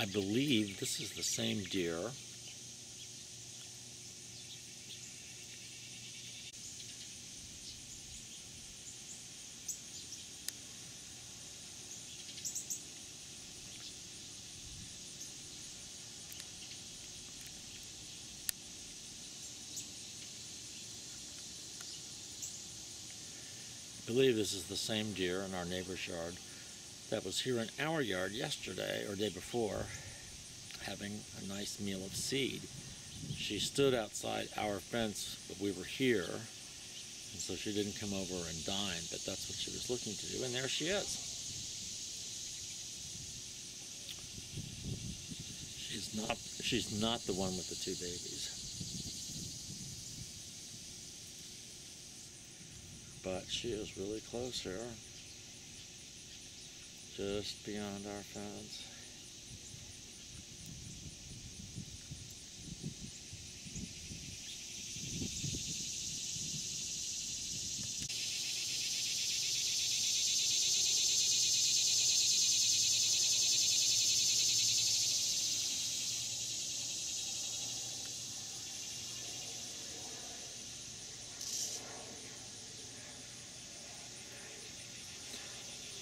I believe this is the same deer. I believe this is the same deer in our neighbor's yard that was here in our yard yesterday or day before having a nice meal of seed. She stood outside our fence, but we were here, and so she didn't come over and dine, but that's what she was looking to do, and there she is. She's not she's not the one with the two babies. But she is really close here. Just beyond our fence.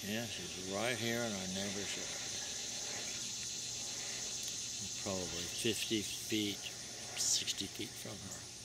Yeah, she's right here in our neighbor's yard. Probably 50 feet, 60 feet from her.